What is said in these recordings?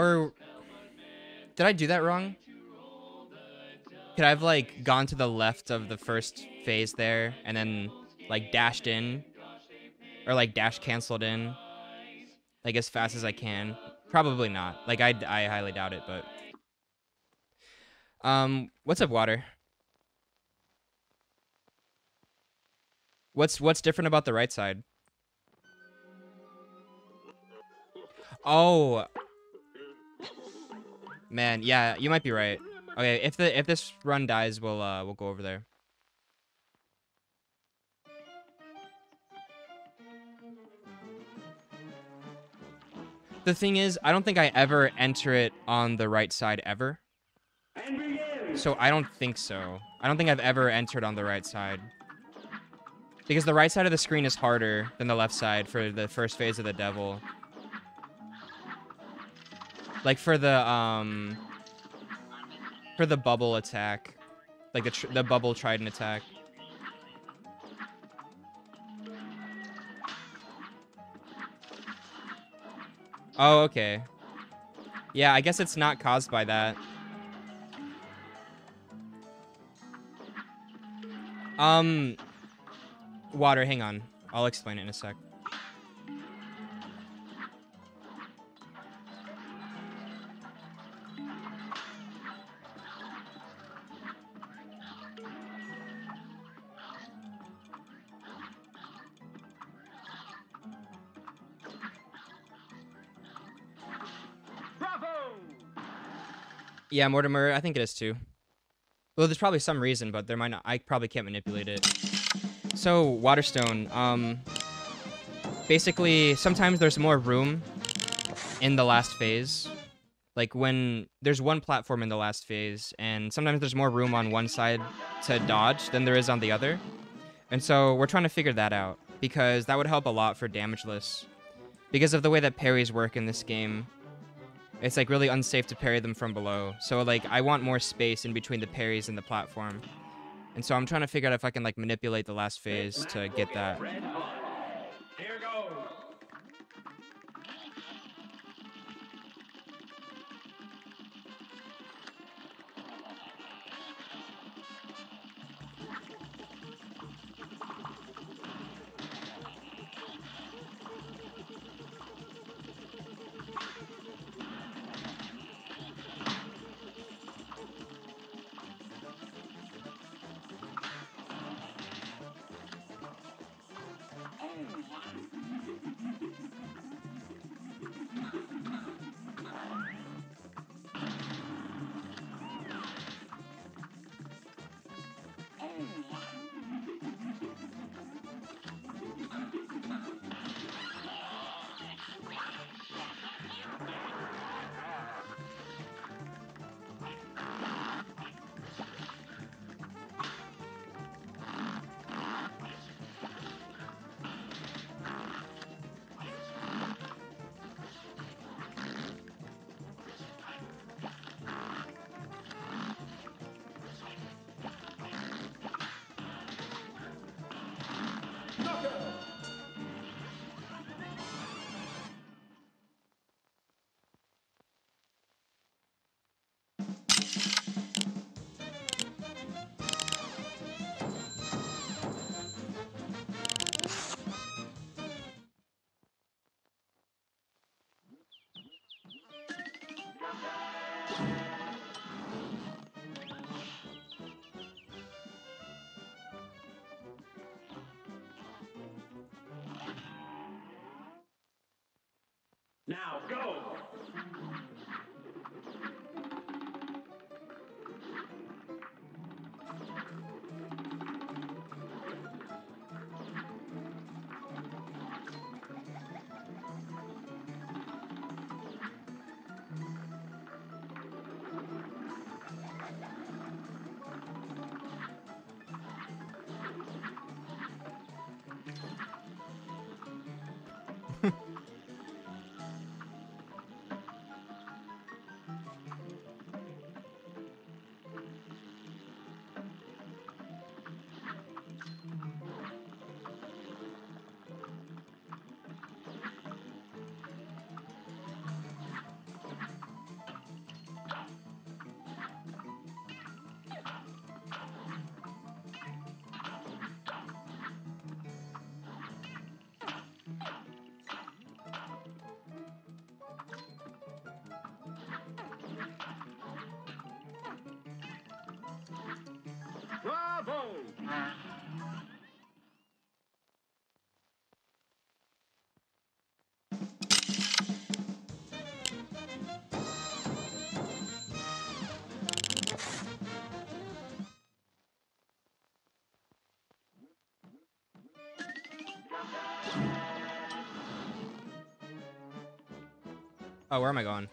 Or did I do that wrong? Could I have like gone to the left of the first phase there and then like dashed in or like dash canceled in like as fast as I can? Probably not. Like I I highly doubt it, but um what's up water? What's what's different about the right side? Oh. Man, yeah, you might be right. Okay, if the if this run dies, we'll uh we'll go over there. The thing is, I don't think I ever enter it on the right side ever. So I don't think so. I don't think I've ever entered on the right side. Because the right side of the screen is harder than the left side for the first phase of the devil. Like for the um for the bubble attack. Like the the bubble trident attack. Oh, okay. Yeah, I guess it's not caused by that. Um, water, hang on. I'll explain it in a sec. Yeah, Mortimer, I think it is too. Well, there's probably some reason, but there might not. I probably can't manipulate it. So, Waterstone, um, basically, sometimes there's more room in the last phase. Like when there's one platform in the last phase, and sometimes there's more room on one side to dodge than there is on the other. And so we're trying to figure that out because that would help a lot for damageless. Because of the way that parries work in this game, it's like really unsafe to parry them from below. So like I want more space in between the parries and the platform. And so I'm trying to figure out if I can like manipulate the last phase to get that. Now go! Oh, where am I going?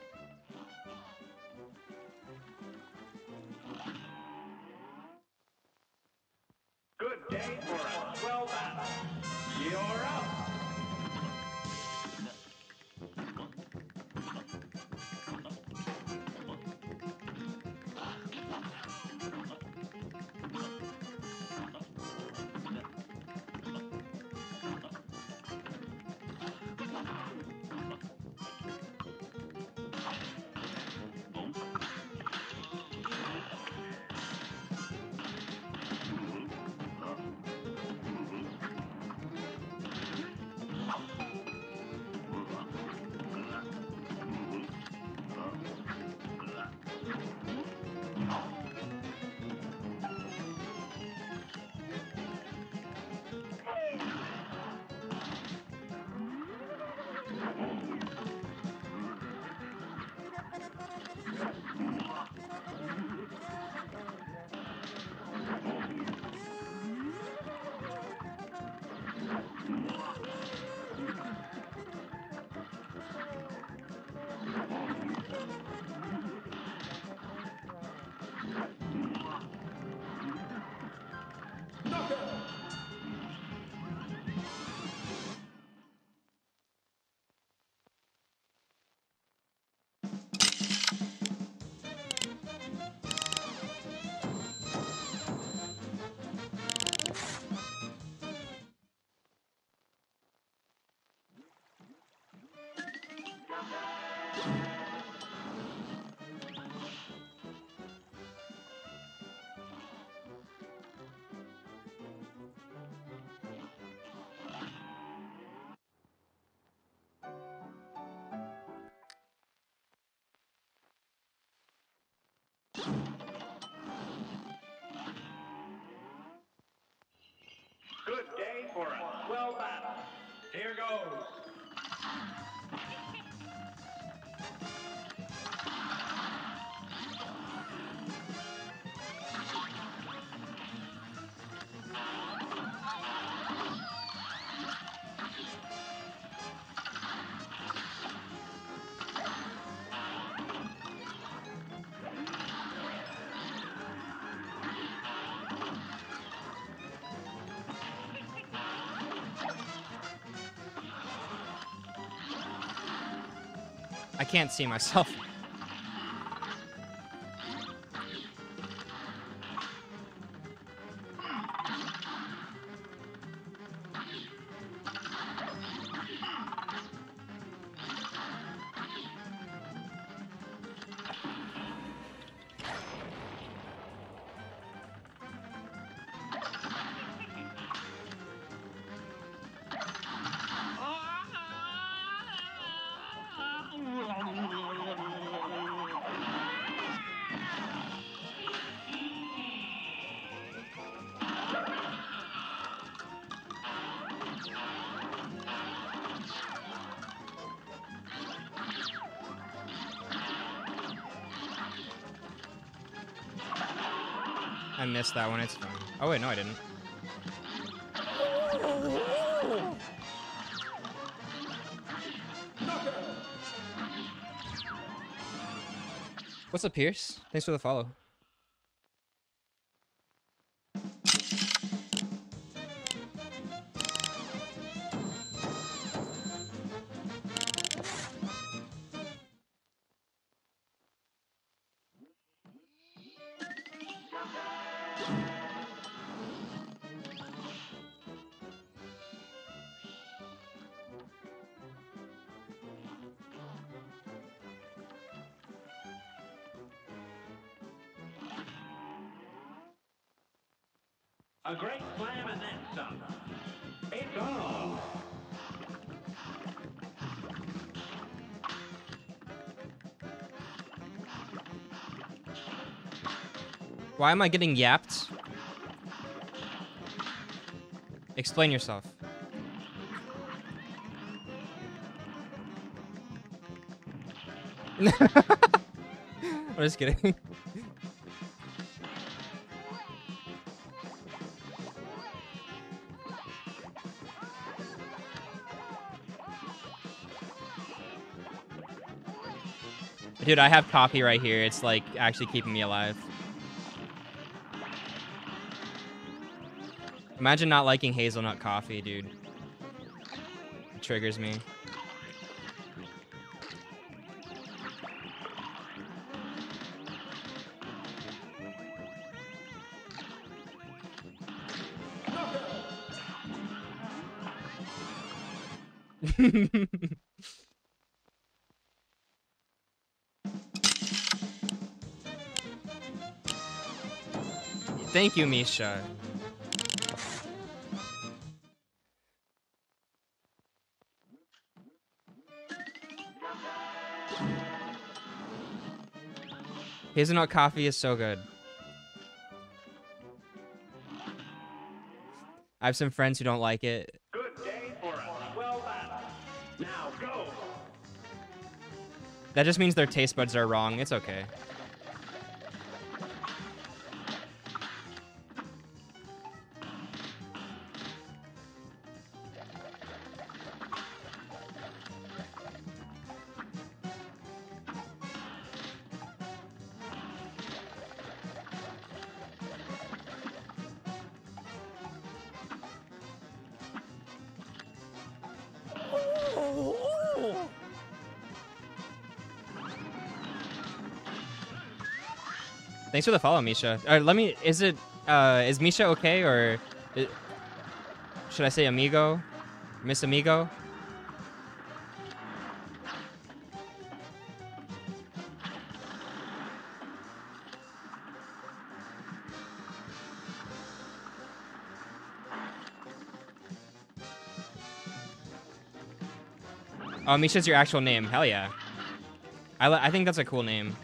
For swell battle. Uh, here goes. I can't see myself. Missed that one. It's fine. Oh wait, no, I didn't. What's up, Pierce? Thanks for the follow. Why am I getting yapped? Explain yourself. I'm just kidding. Dude, I have coffee right here. It's like actually keeping me alive. Imagine not liking hazelnut coffee, dude. It triggers me. Thank you, Misha. Hazelnut coffee is so good. I have some friends who don't like it. Good day for battle. Now go. That just means their taste buds are wrong. It's okay. For the follow, Misha. Uh, let me. Is it? Uh, is Misha okay or? i should I say amigo? Miss Amigo? Oh, Misha's your actual name. Hell yeah. I, I think that's a cool name.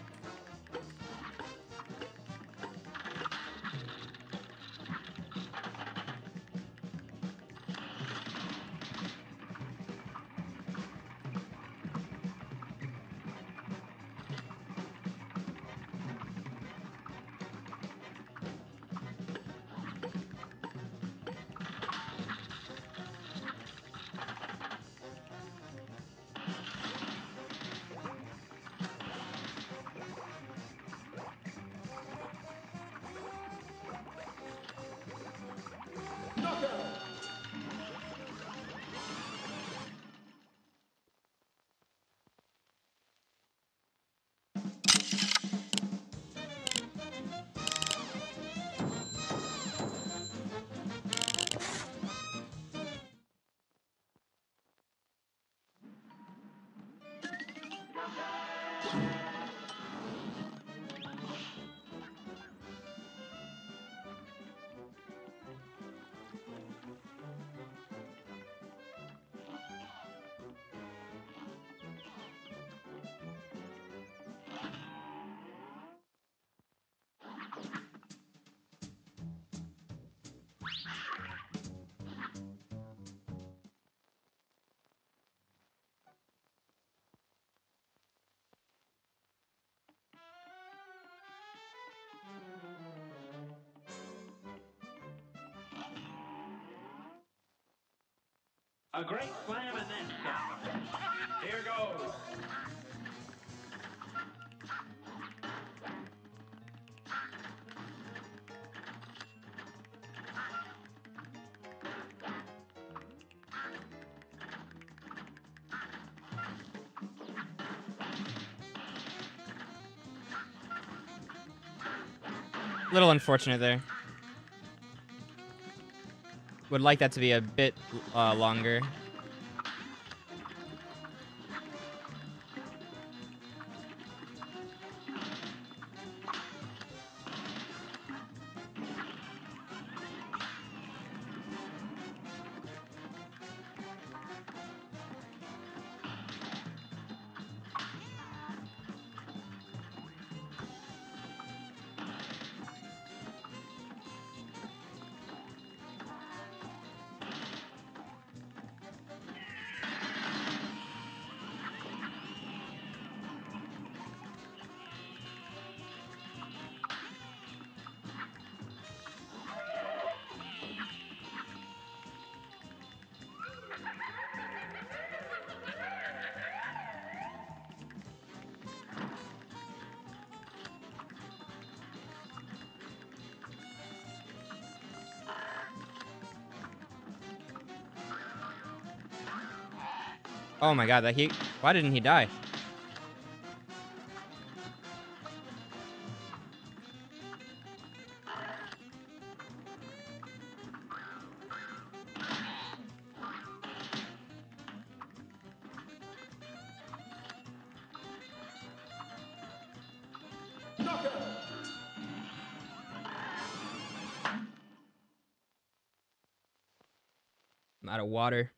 A great slam and then. Here goes. Little unfortunate there. Would like that to be a bit uh, longer. Oh my god, that he why didn't he die? I'm out of water.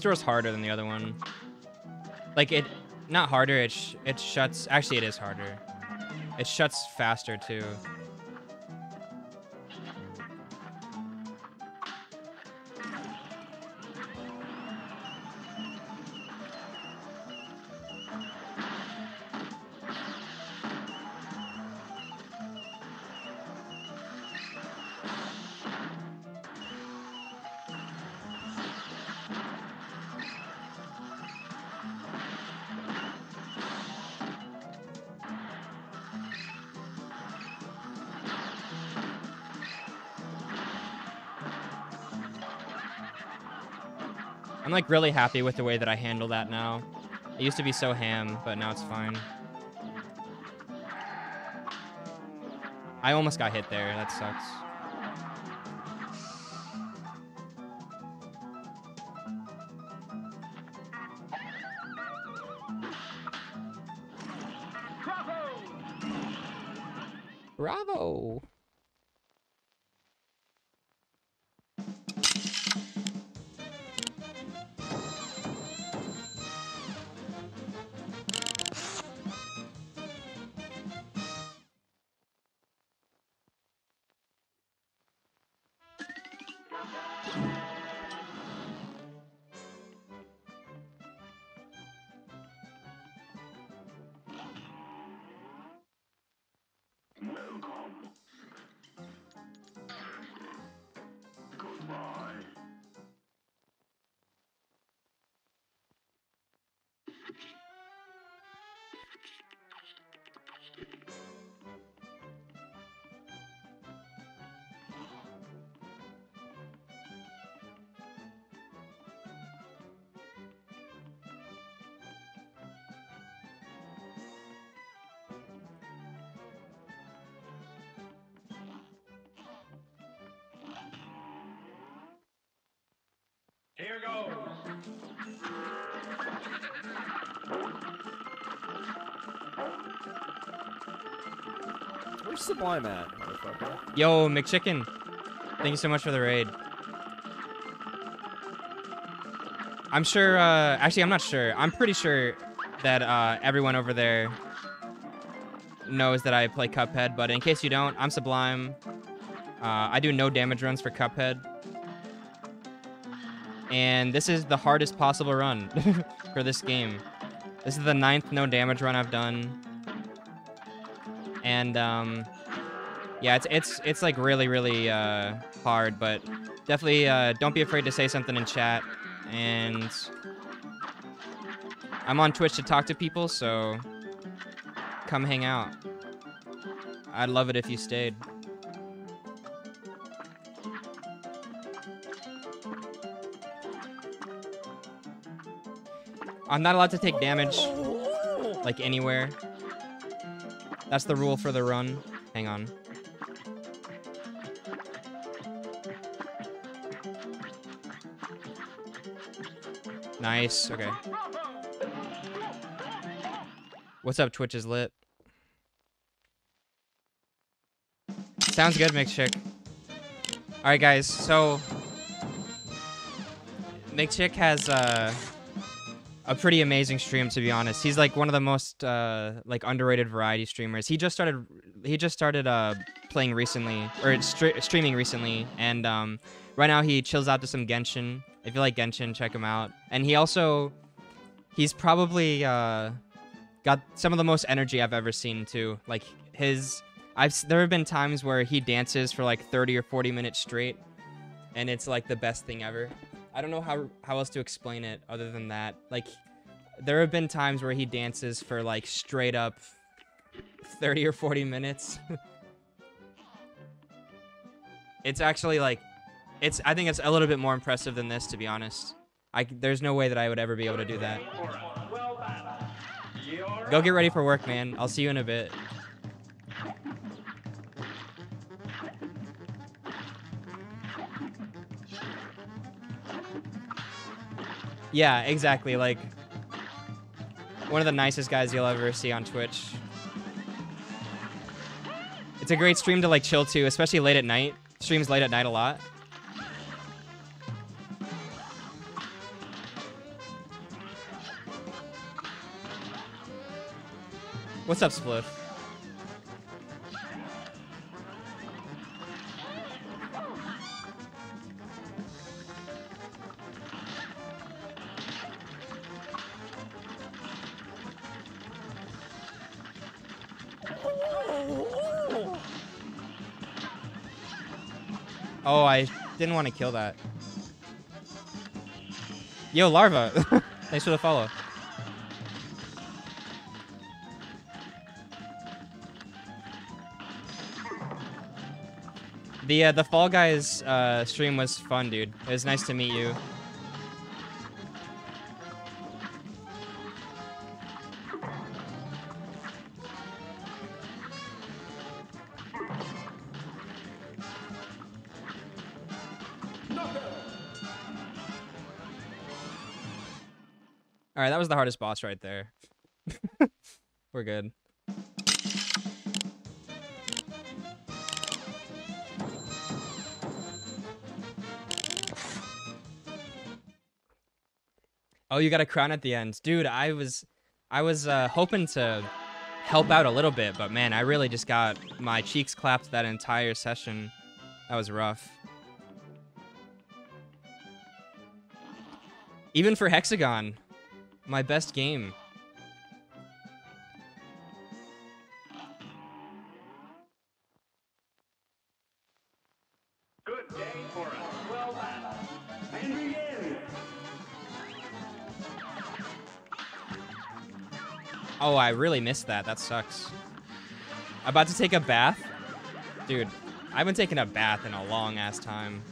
This door's harder than the other one. Like it, not harder. It sh it shuts. Actually, it is harder. It shuts faster too. Really happy with the way that I handle that now. It used to be so ham, but now it's fine. I almost got hit there. That sucks. Here goes. Where's Sublime at, motherfucker? Yo, McChicken. Thank you so much for the raid. I'm sure, uh, actually, I'm not sure. I'm pretty sure that uh, everyone over there knows that I play Cuphead, but in case you don't, I'm Sublime. Uh, I do no damage runs for Cuphead. And this is the hardest possible run for this game. This is the ninth no damage run I've done. And, um, yeah, it's it's it's like really really uh, hard, but definitely uh, don't be afraid to say something in chat. And I'm on Twitch to talk to people, so come hang out. I'd love it if you stayed. I'm not allowed to take damage, like anywhere. That's the rule for the run. Hang on. Nice. Okay. What's up, Twitch is lit. Sounds good, Mix Chick. All right, guys. So, Mix Chick has uh, a pretty amazing stream to be honest. He's like one of the most uh, like underrated variety streamers. He just started he just started uh, playing recently or stre- streaming recently, and um, right now he chills out to some Genshin. If you like Genshin, check him out. And he also he's probably uh, got some of the most energy I've ever seen too. Like his I've there have been times where he dances for like 30 or 40 minutes straight and it's like the best thing ever. I don't know how how else to explain it other than that. Like there have been times where he dances for like straight up 30 or 40 minutes. it's actually like it's I think it's a little bit more impressive than this to be honest. I there's no way that I would ever be able to do that. For a swell battle. You're Go get ready for work, man. I'll see you in a bit. Yeah, exactly. Like one of the nicest guys you'll ever see on Twitch. It's a great stream to like chill to, especially late at night. Streams late at night a lot. What's up, Spliff? Didn't want to kill that. Yo, Larva. Thanks for the follow. The uh, the Fall Guys uh, stream was fun, dude. It was nice to meet you. Right, that was the hardest boss right there. We're good. Oh, you got a crown at the end, dude. I was, I was uh, hoping to help out a little bit, but man, I really just got my cheeks clapped that entire session. That was rough. Even for Hex-A-Gone, my best game. good day for a swell battle. And begin. Oh, I really missed that. That sucks. About to take a bath? Dude, I haven't taken a bath in a long ass time.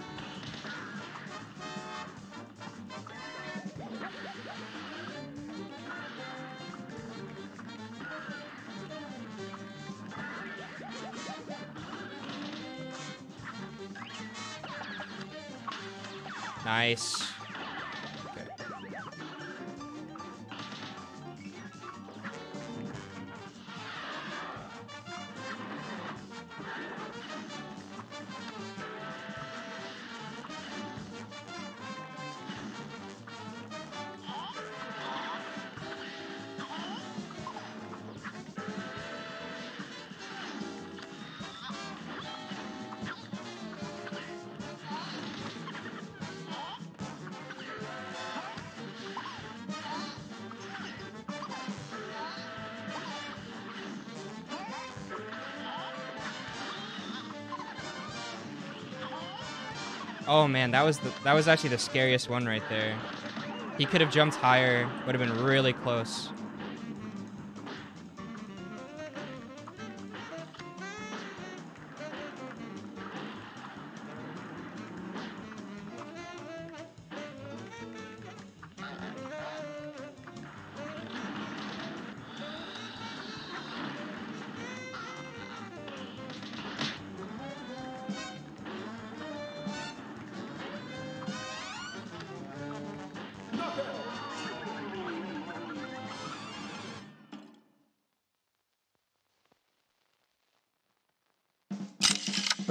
Nice. Oh man, that was the that was actually the scariest one right there. He could have jumped higher, would have been really close.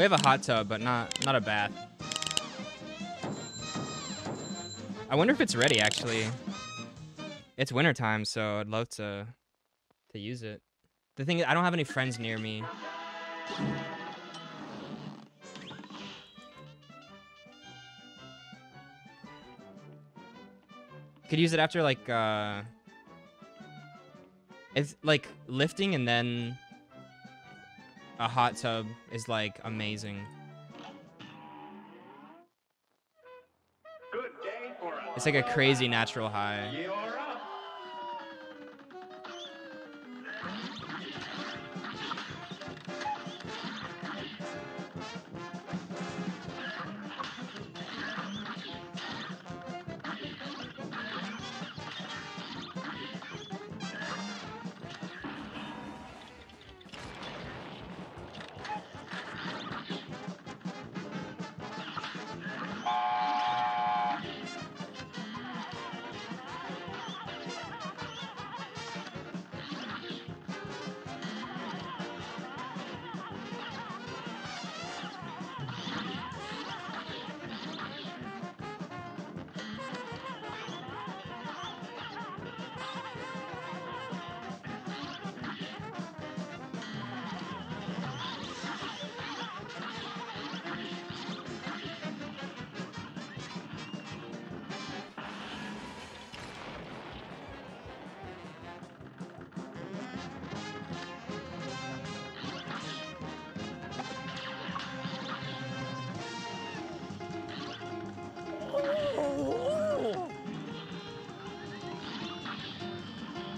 Have a hot tub, but not not a bath. I wonder if it's ready actually. It's wintertime, so I'd love to to use it. The thing is, I don't have any friends near me. Could use it after like uh it's like lifting and then a hot tub is like amazing. Good day for It's like a crazy natural high.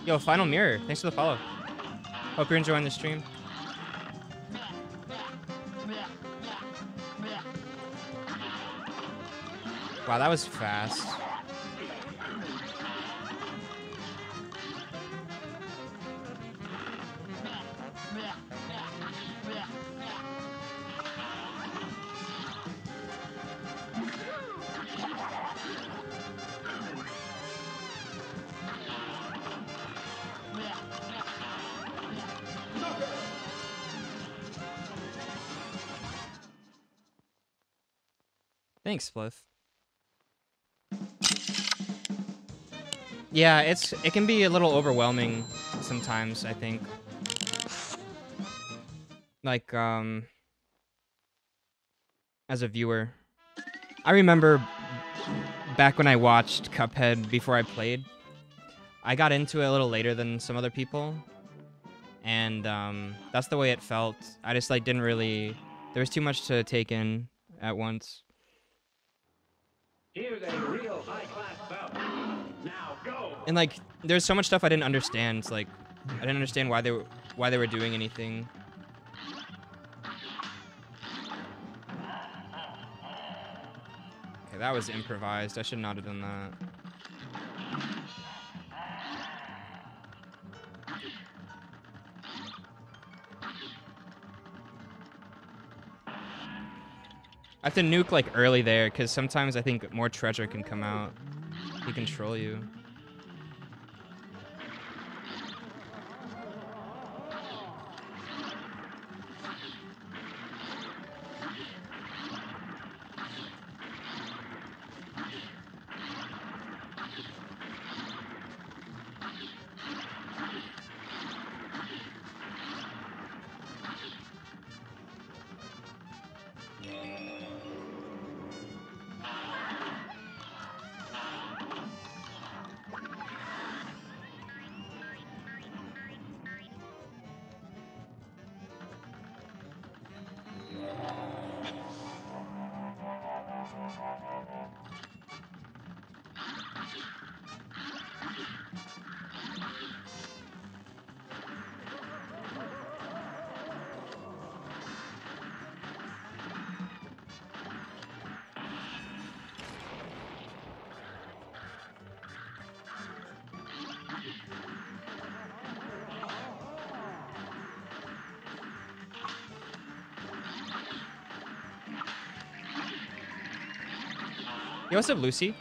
Yo, Final Mirror, thanks for the follow. Hope you're enjoying the stream. Wow, that was fast. Thanks, Spliff. Yeah, it's it can be a little overwhelming sometimes, I think. Like um as a viewer. I remember back when I watched Cuphead before I played. I got into it a little later than some other people. And um that's the way it felt. I just like didn't really there was too much to take in at once. And like there's so much stuff I didn't understand. Like I didn't understand why they were why they were doing anything. Okay, that was improvised. I should not have done that. I have to nuke like early there because sometimes I think more treasure can come out. He control you. Yo, what's up, Lucy?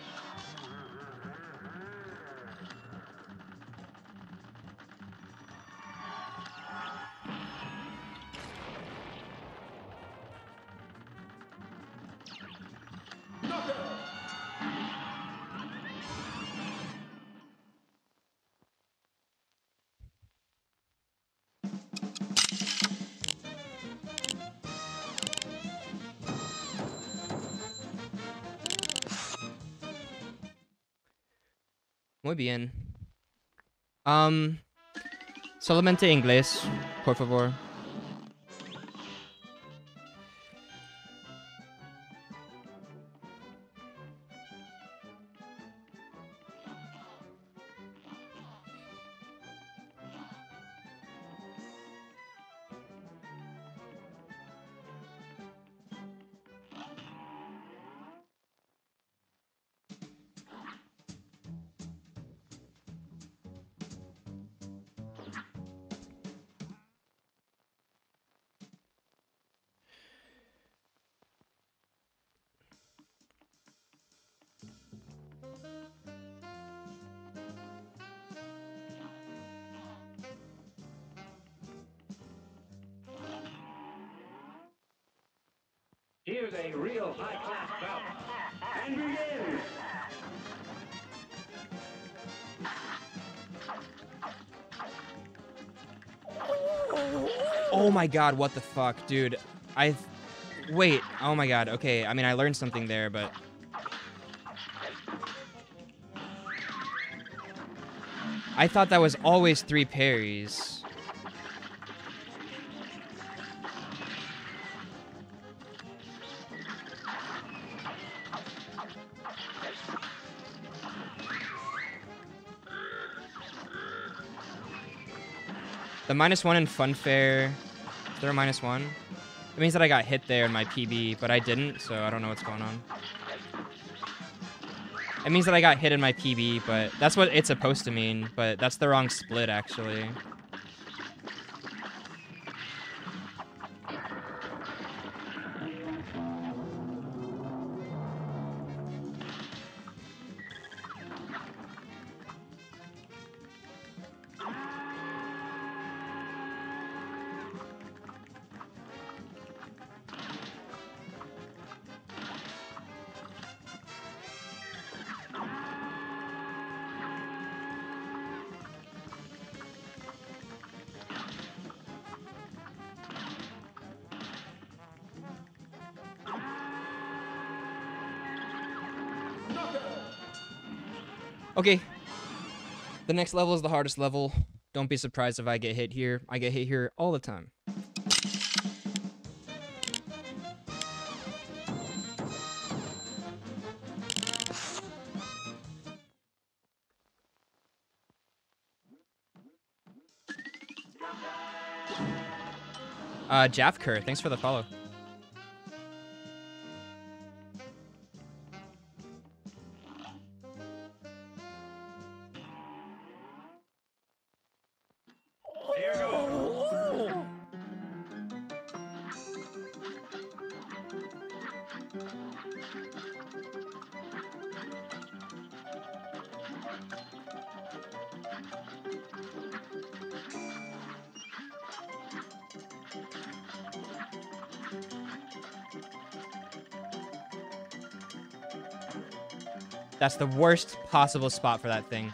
Muy bien. Um, solamente inglés, por favor. God, what the fuck, dude? I wait. Oh my god. Okay, I mean I learned something there, but I thought that was always three parries. The minus one in Funfair. A minus one? It means that I got hit there in my PB, but I didn't, so I don't know what's going on. It means that I got hit in my PB, but that's what it's supposed to mean, but that's the wrong split, actually. The next level is the hardest level. Don't be surprised if I get hit here. I get hit here all the time. Uh, Jafker, thanks for the follow. That's the worst possible spot for that thing.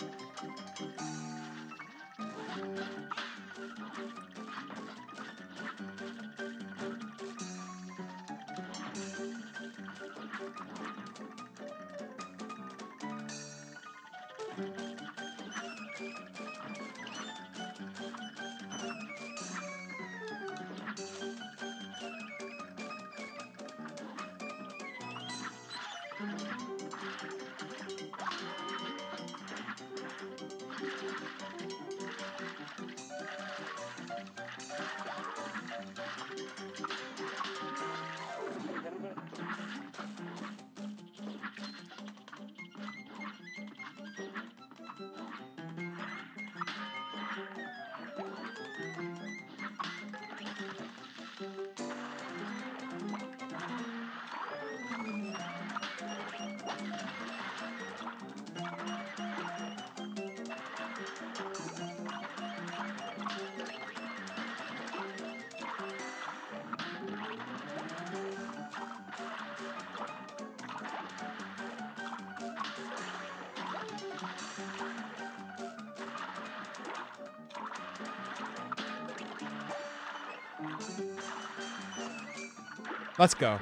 Let's go.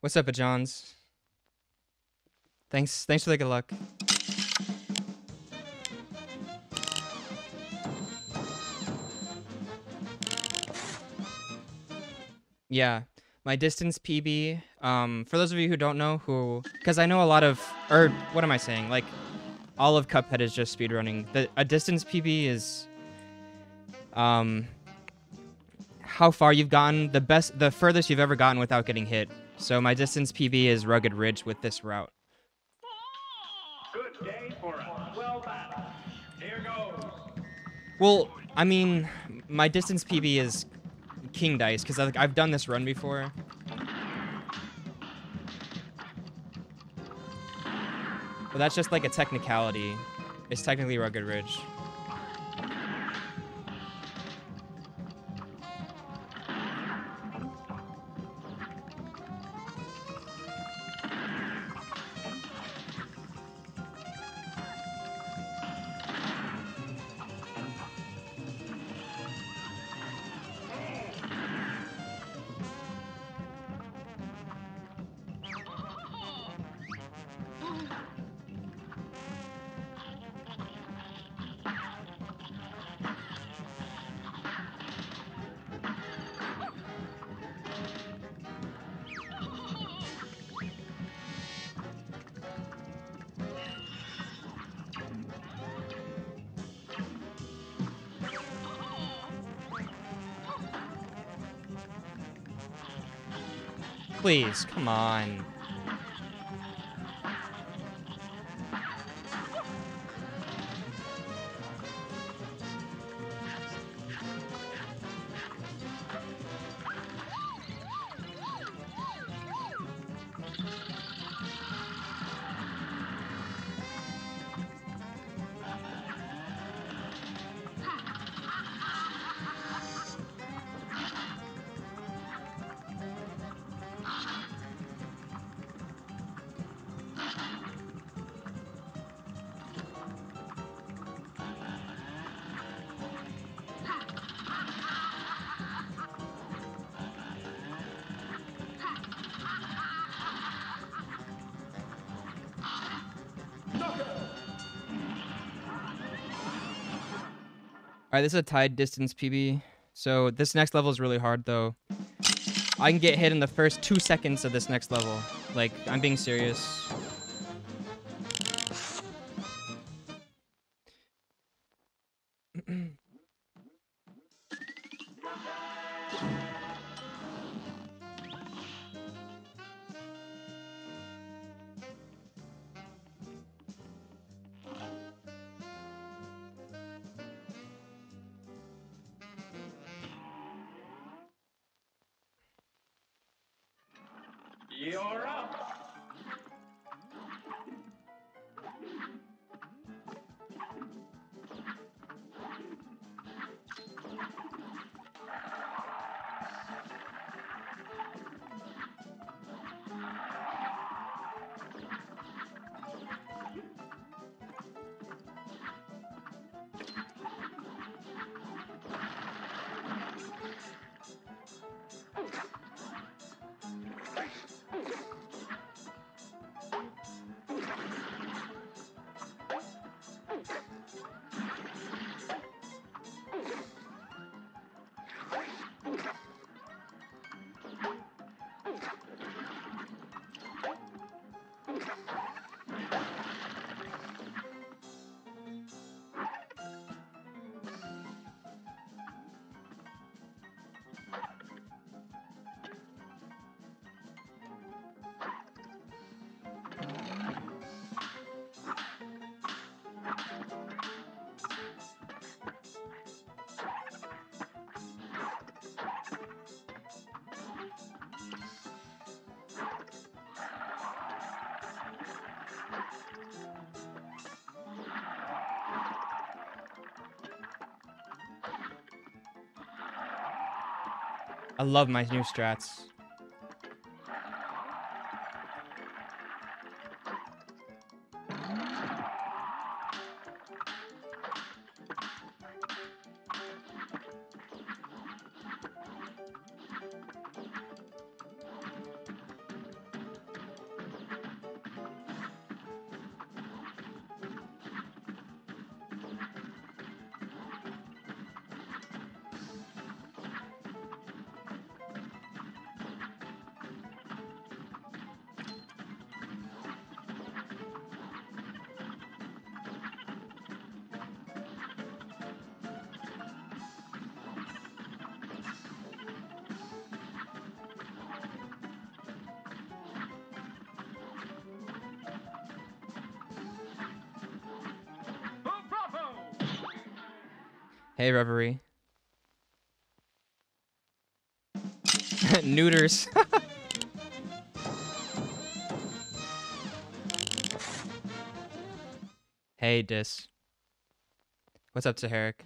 What's up, Johns? Thanks. Thanks for the good luck. Yeah, my distance PB. Um, for those of you who don't know, who, because I know a lot of, or what am I saying? Like, all of Cuphead is just speedrunning. The a distance PB is, um, how far you've gotten, the best, the furthest you've ever gotten without getting hit. So my distance PB is Rugged Ridge with this route. Good day for swell battle. Here goes. Well, I mean, my distance PB is King Dice because I've done this run before. But that's just like a technicality. It's technically Rugged Ridge. Please, come on. All right, this is a tied distance PB. So this next level is really hard though. I can get hit in the first two seconds of this next level. Like, I'm being serious. I love my new strats. Hey, Reverie. Neuters. hey, Dis. What's up, Saharic?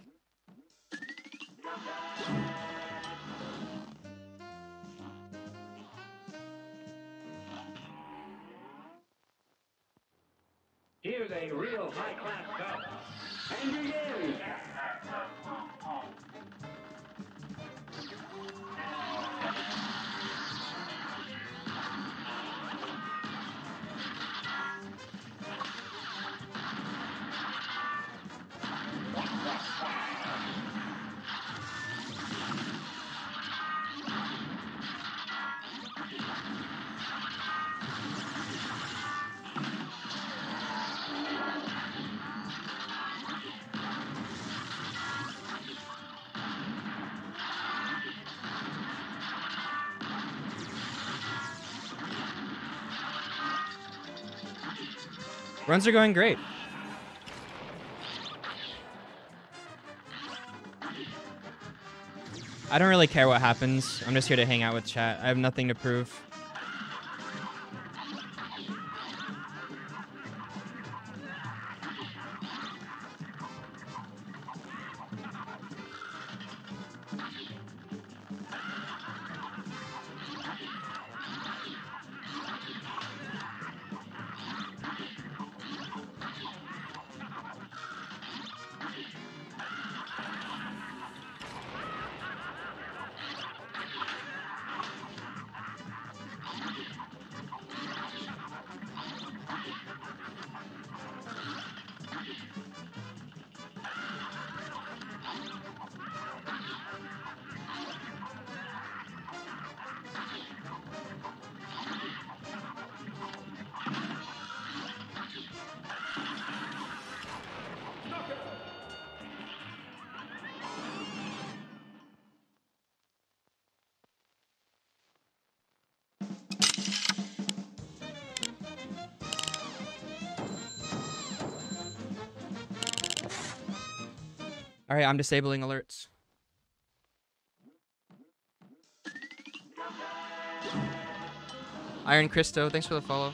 Runs are going great. I don't really care what happens. I'm just here to hang out with chat. I have nothing to prove. All right, I'm disabling alerts. Iron Christo, thanks for the follow.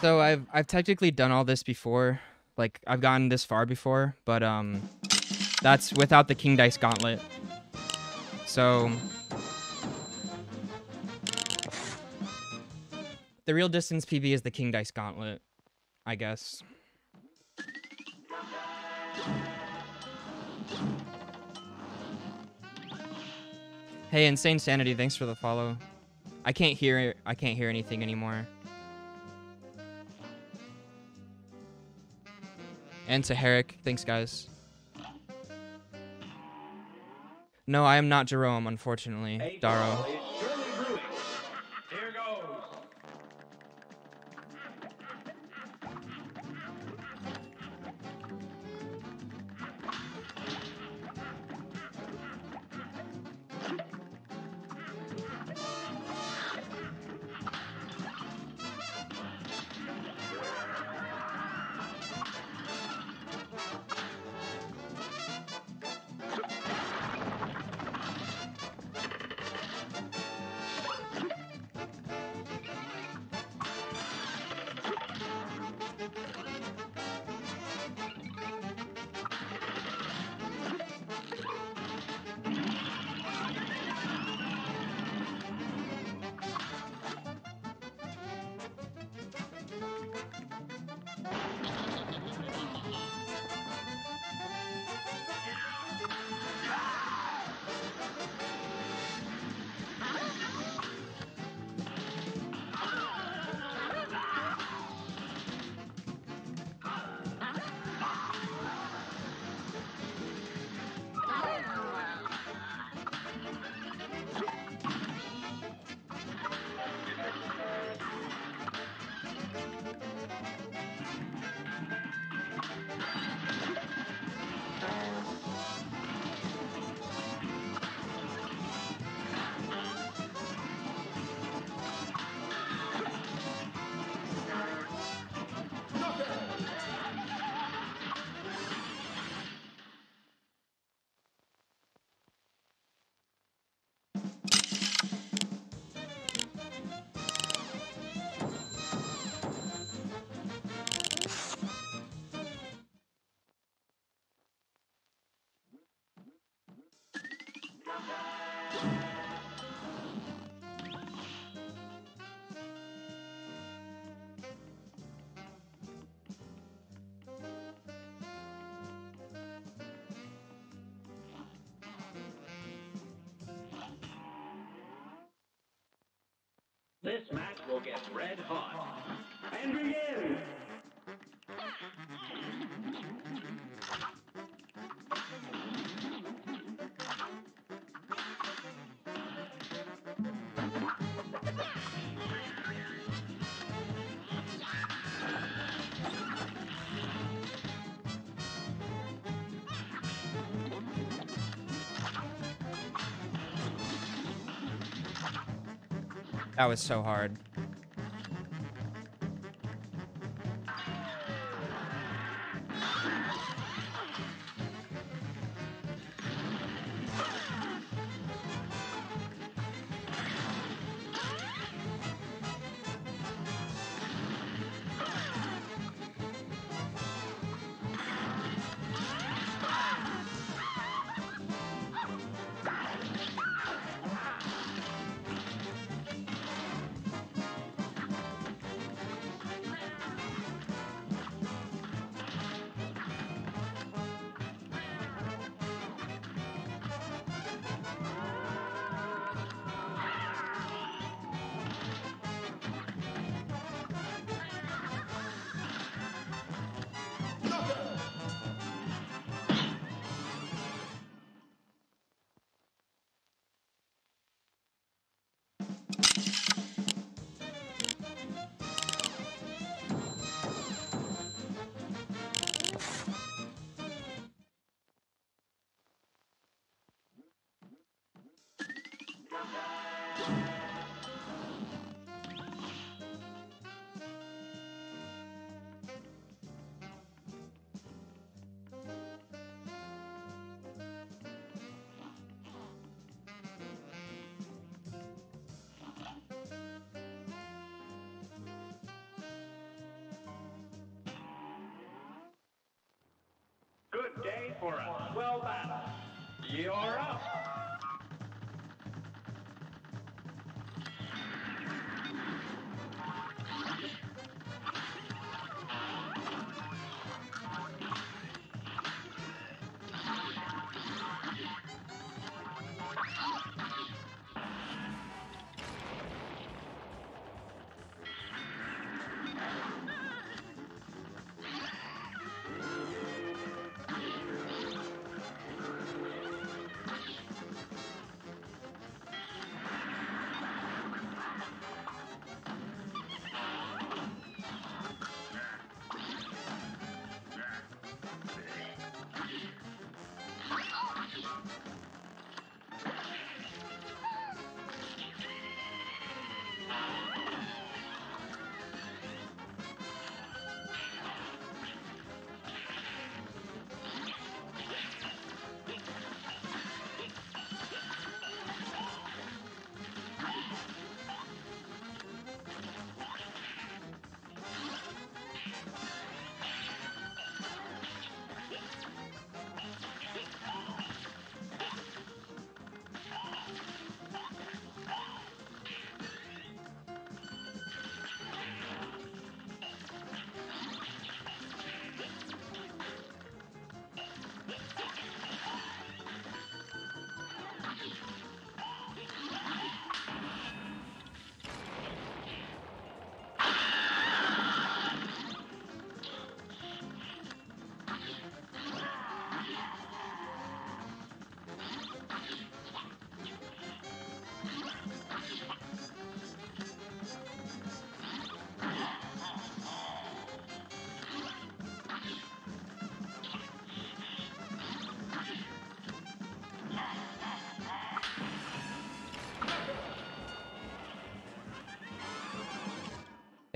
So I've I've technically done all this before. Like I've gotten this far before, but um that's without the King Dice Gauntlet. So The real distance PB is the King Dice Gauntlet, I guess. Hey, Insane Sanity, thanks for the follow. I can't hear I can't hear anything anymore. And to Herrick, thanks guys. No, I am not Jerome, unfortunately. Daro. This match will get red hot. And begin! That was so hard.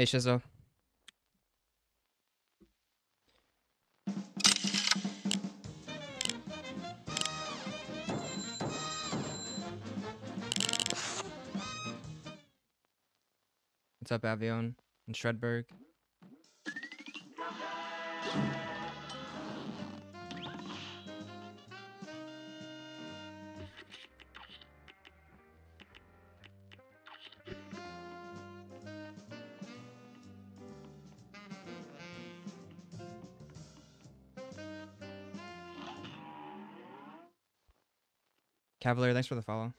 What's up, Avion and Shredberg? Cavalier, thanks for the follow.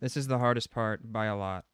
This is the hardest part by a lot.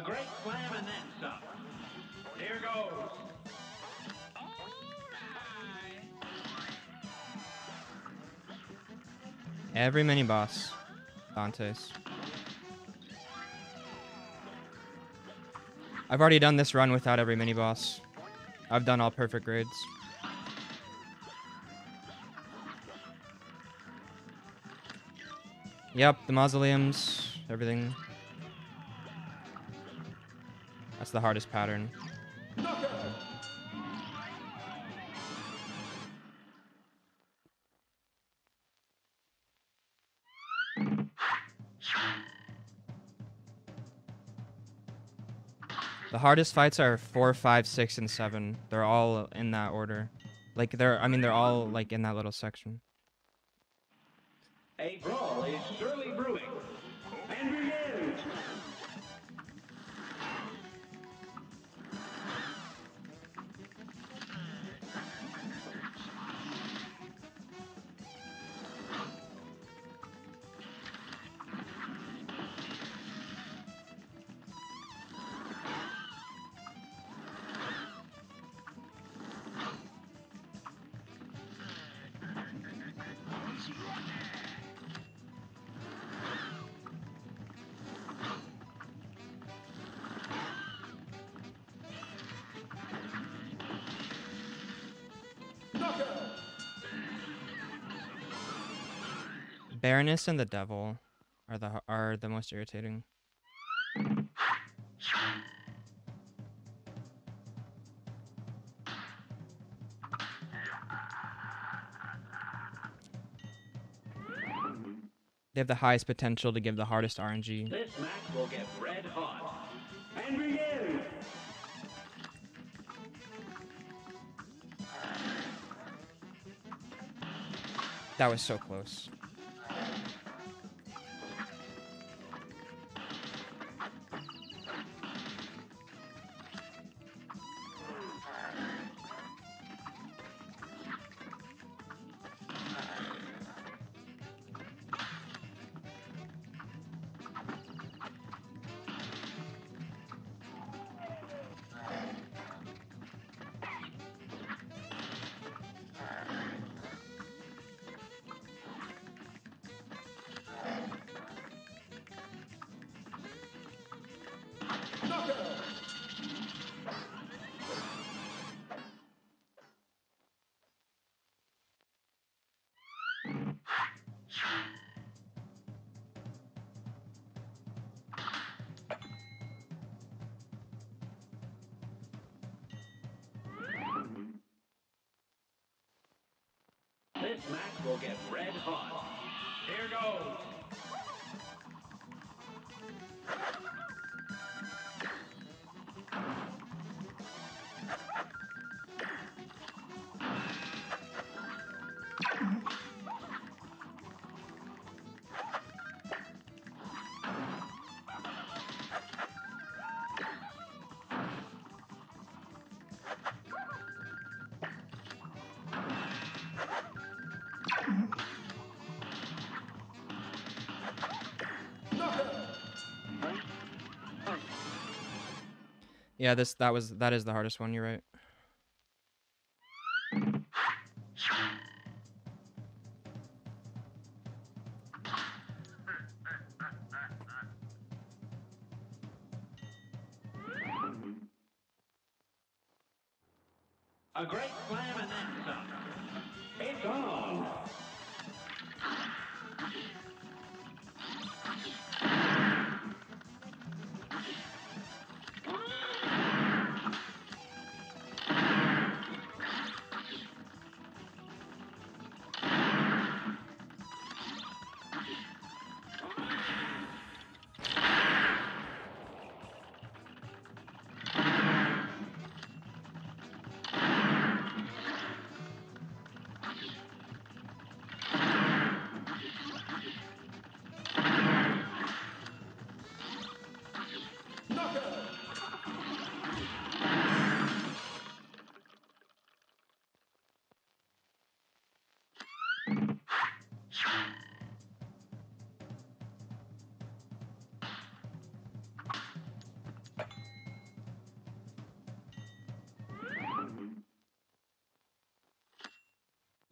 A great slam and then some. Here goes. Every mini boss. Dante's. I've already done this run without every mini boss. I've done all perfect grades. Yep, the mausoleums, everything. That's the hardest pattern. The hardest fights are four, five, six, and seven. They're all in that order. Like they're, I mean, they're all like in that little section. Baroness and the Devil are the are the most irritating. They have the highest potential to give the hardest RNG. This match will get red hot. And begin. That was so close. Yeah, this that was that is the hardest one. You're right. A great slam and then some. It's on.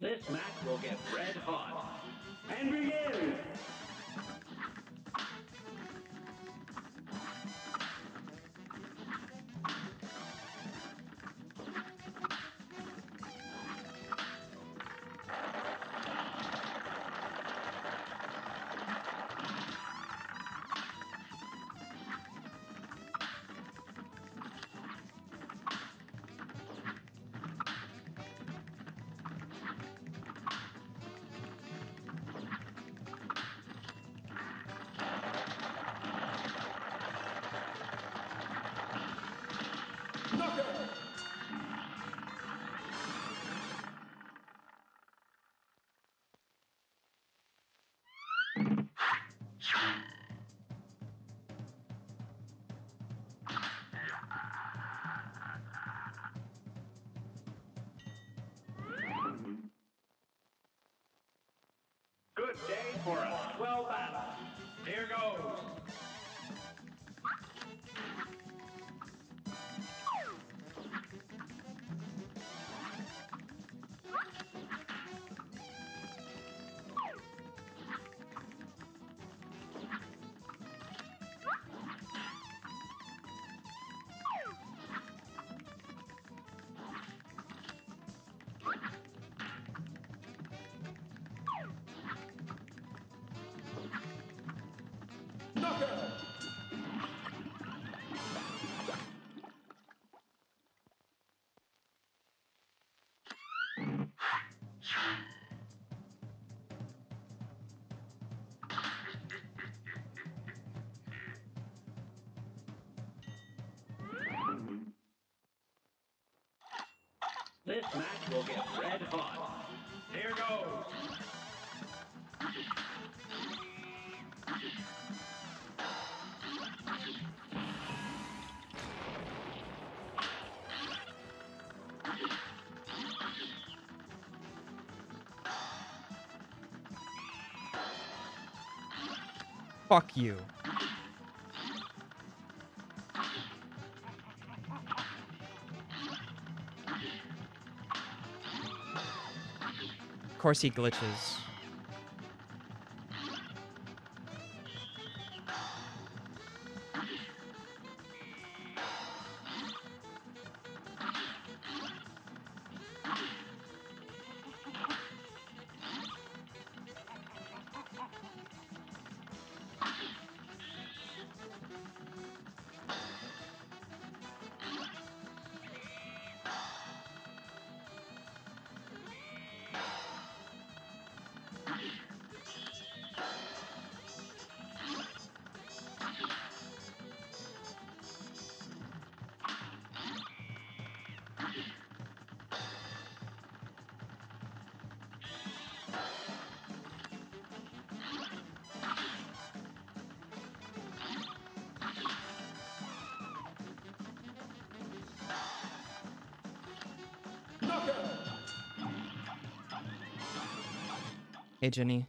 This match will get red hot. And begin! Good day for a swell battle. Here goes. This match will get red hot. Here goes. Fuck you. Course he glitches. Jenny.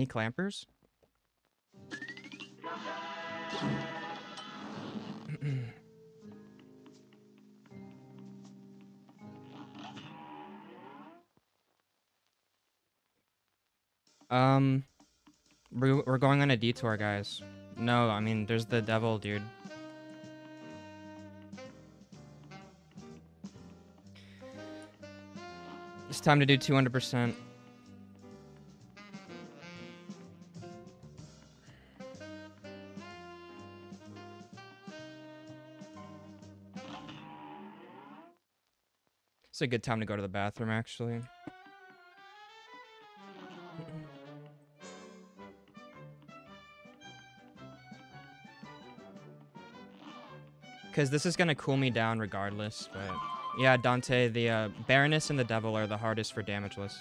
Any clampers? um, we're, we're going on a detour, guys. No, I mean, there's the devil, dude. It's time to do 200%. It's a good time to go to the bathroom, actually. Because this is going to cool me down regardless, but... Yeah, Dante, the uh, Baroness and the Devil are the hardest for damageless.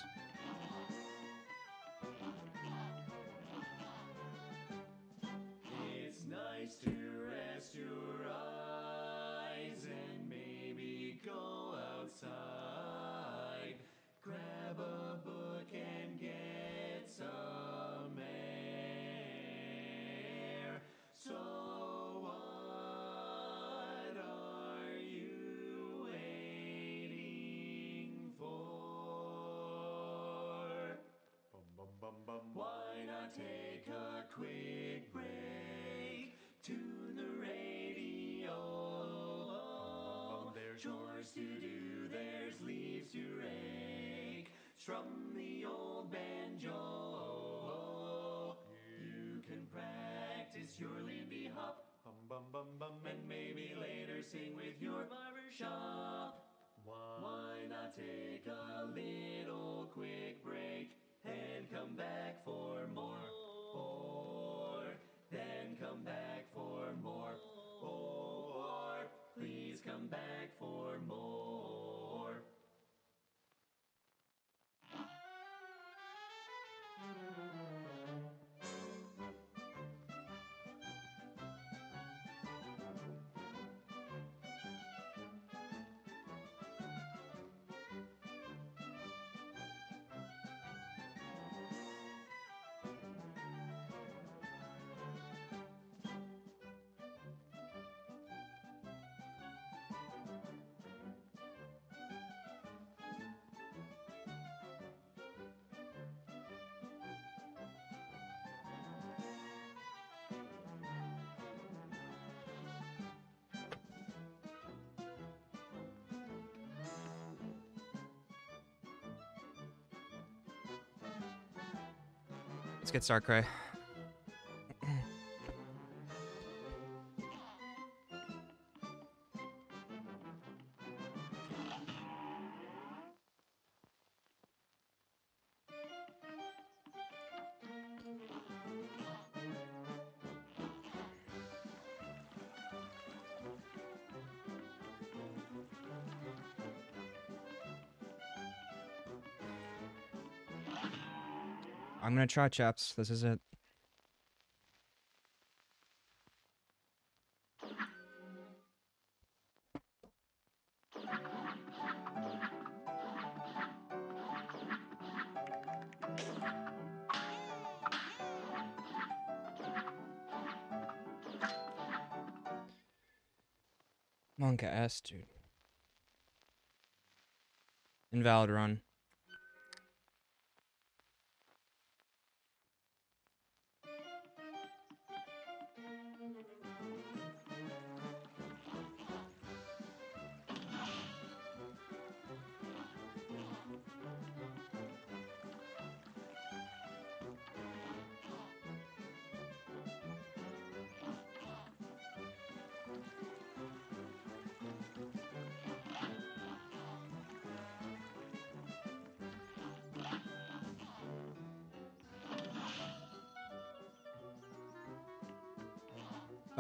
Let's get Starcry. Try chaps. This is it. Monka S, dude. Invalid run.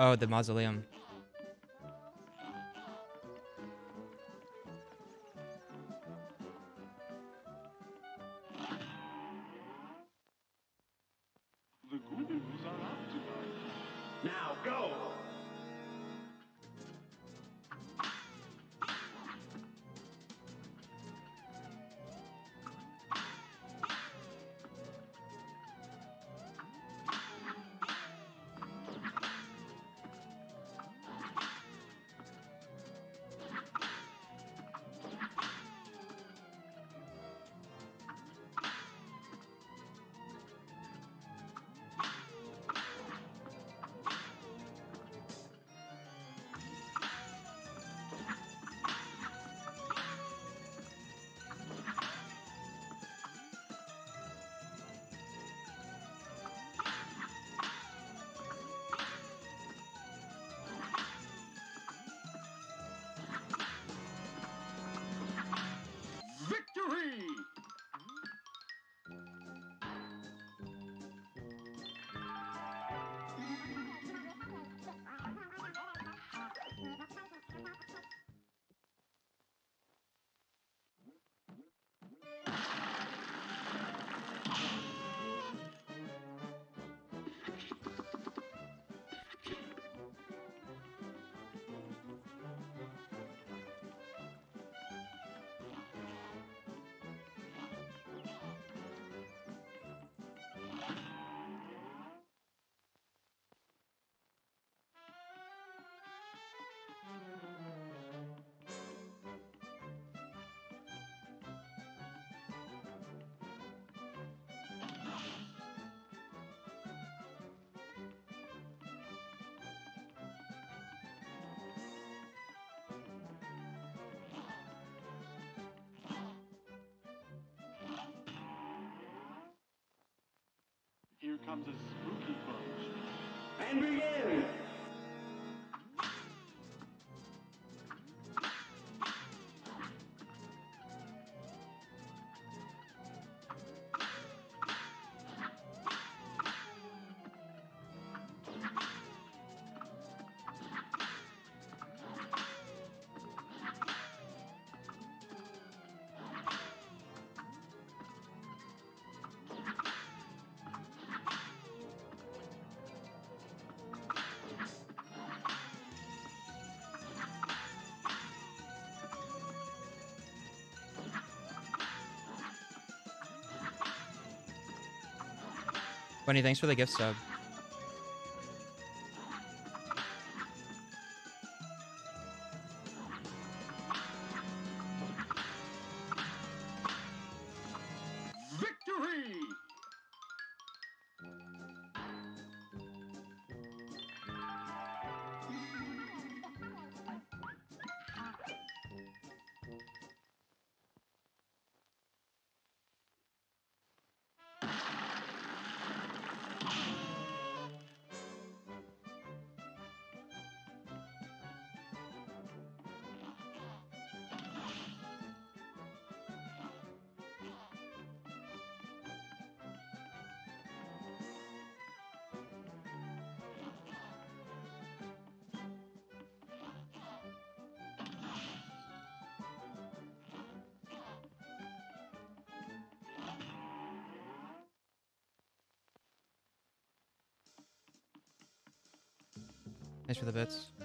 Oh, the mausoleum. Here comes a spooky bunch. And begin! Bunny, thanks for the gift sub. Thanks for the bits.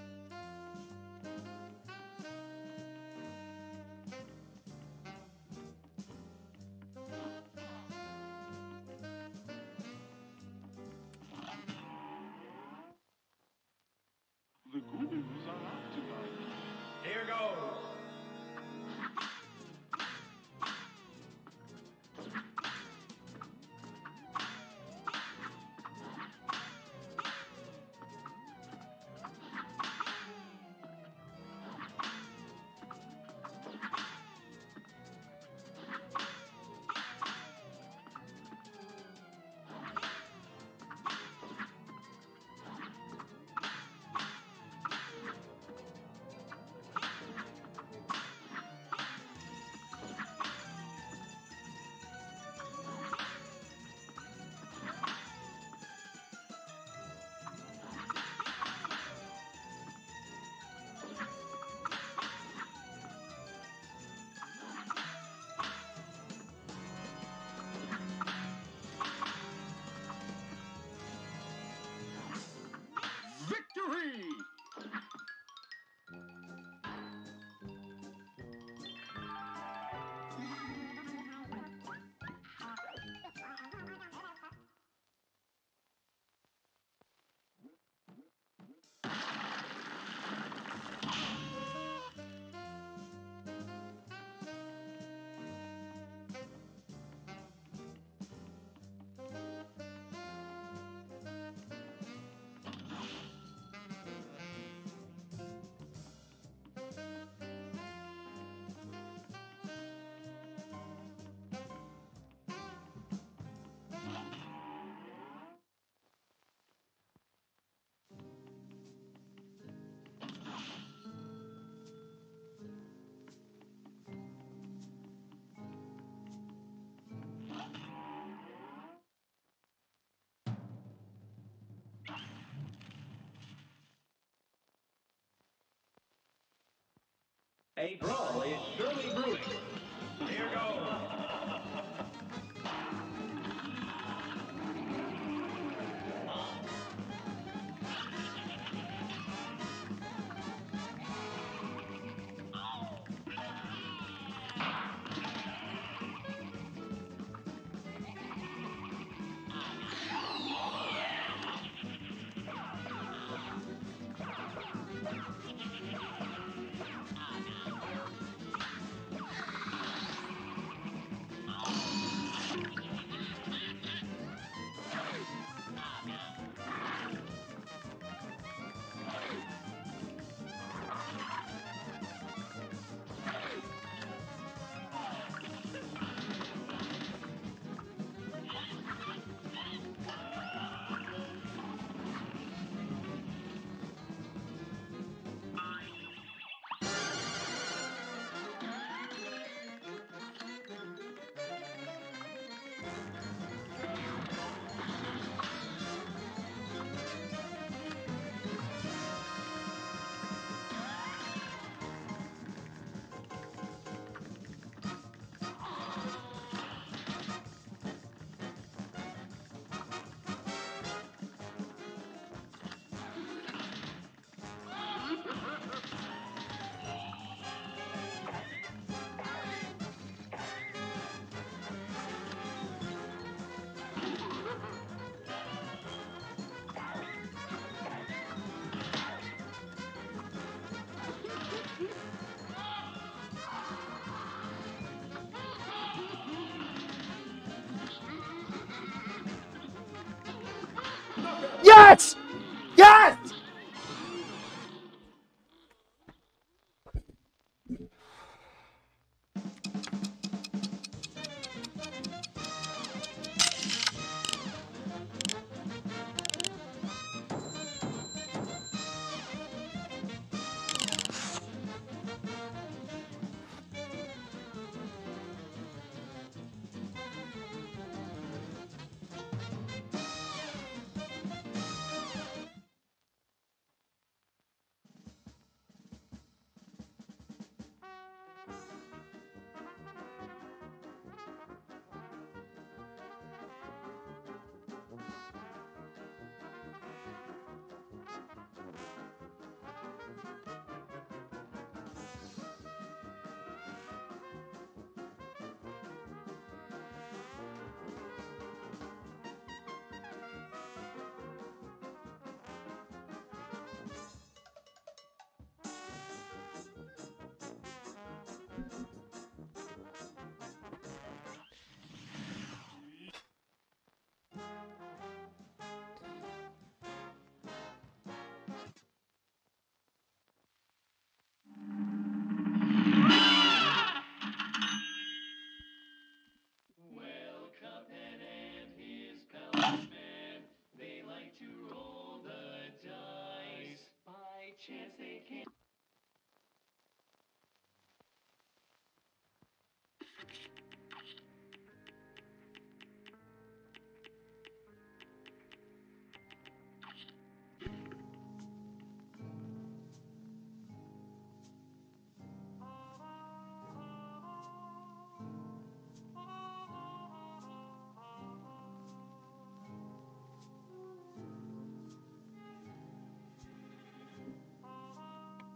A brawl is surely brewing. Here goes. Yes!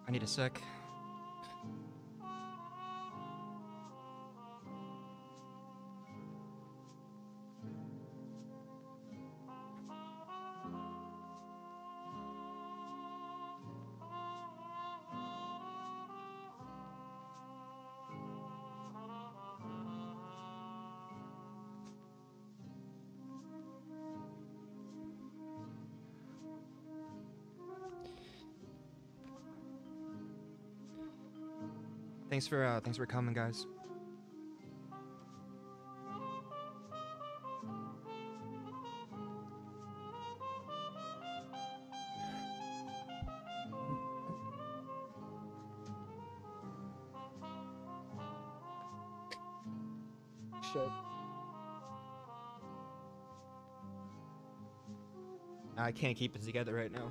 I need a sec. Thanks for uh, thanks for coming, guys. Shit. I can't keep it together right now.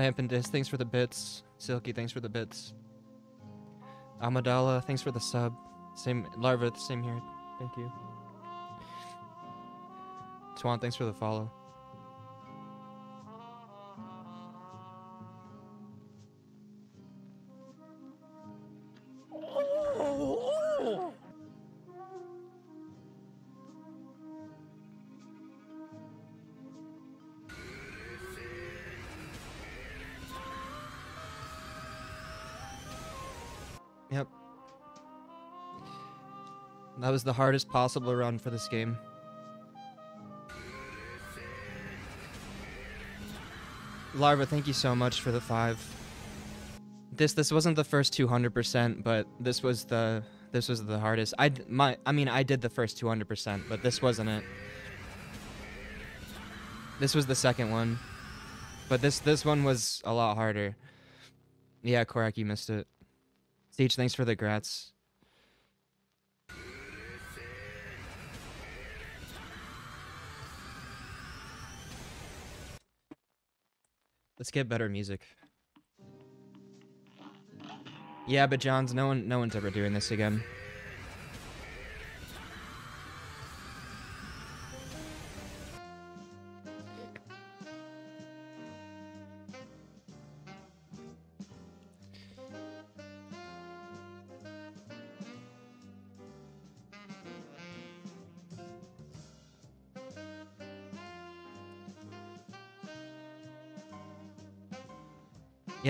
Clamp and Dis, thanks for the bits. Silky, thanks for the bits. Amadala, thanks for the sub. Same Larva, same here. Thank you. Swan, thanks for the follow. That was the hardest possible run for this game. Larva, thank you so much for the five. This this wasn't the first 200%, but this was the this was the hardest. I my I mean I did the first 200%, but this wasn't it. This was the second one. But this this one was a lot harder. Yeah, Korak, you missed it. Siege, thanks for the grats. Let's get better music. Yeah, but Johns, no one no one's ever doing this again.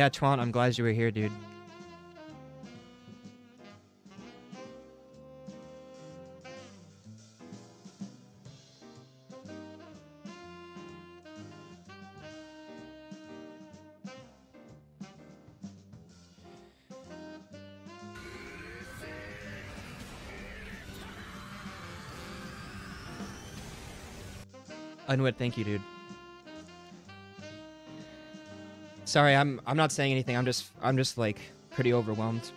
Yeah, Twan, I'm glad you were here, dude. Unwit, thank you, dude. Sorry, I'm I'm not saying anything. I'm just I'm just like pretty overwhelmed.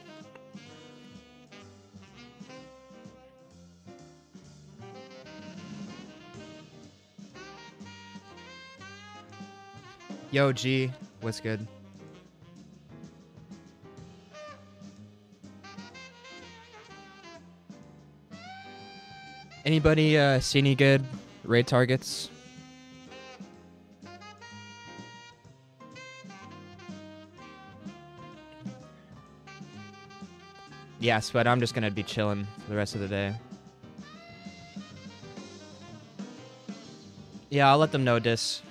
Yo, G, what's good? Anybody uh, see any good raid targets? Yes, but I'm just gonna be chilling for the rest of the day. Yeah, I'll let them know this.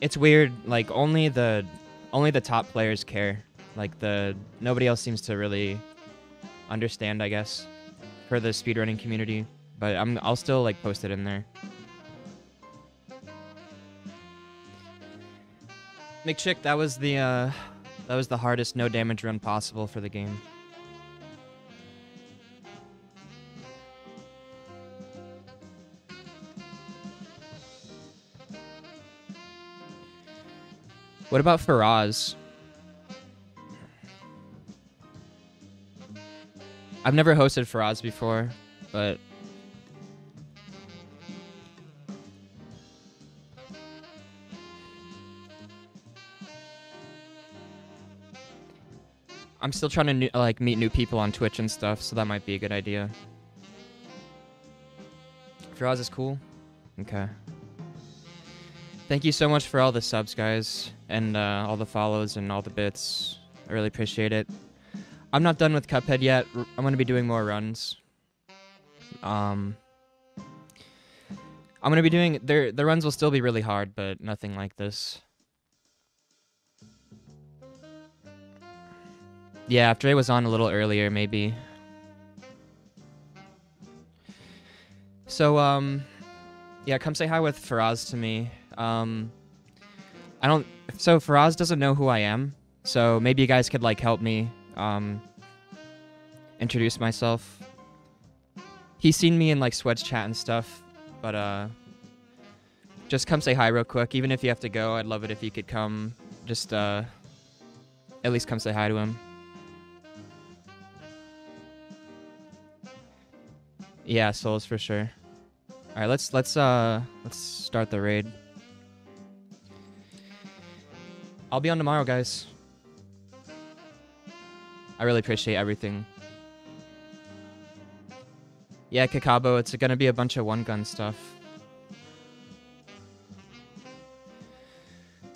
It's weird, like only the only the top players care. Like the nobody else seems to really understand, I guess, for the speedrunning community. But I'm I'll still like post it in there. McChick, that was the uh that was the hardest no damage run possible for the game. What about Faraz? I've never hosted Faraz before, but I'm still trying to new, like meet new people on Twitch and stuff, so that might be a good idea. Faraz is cool. Okay. Thank you so much for all the subs, guys, and uh, all the follows and all the bits. I really appreciate it. I'm not done with Cuphead yet. I'm gonna be doing more runs. Um, I'm gonna be doing the the runs will still be really hard, but nothing like this. Yeah, if Dre was on a little earlier, maybe. So, um, yeah, come say hi with Faraz to me. Um, I don't. So Faraz doesn't know who I am. So maybe you guys could like help me um, introduce myself. He's seen me in like Sweats chat and stuff, but uh, just come say hi real quick. Even if you have to go, I'd love it if you could come. Just uh, at least come say hi to him. Yeah, souls for sure. All right, let's let's uh let's start the raid. I'll be on tomorrow, guys. I really appreciate everything. Yeah, Kakabo, it's gonna be a bunch of one gun stuff.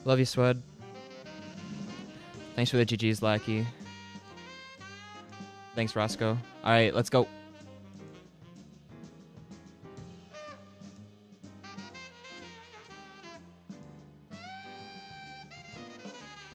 Love you, Swed. Thanks for the GG's, Lackey. Thanks, Roscoe. Alright, let's go.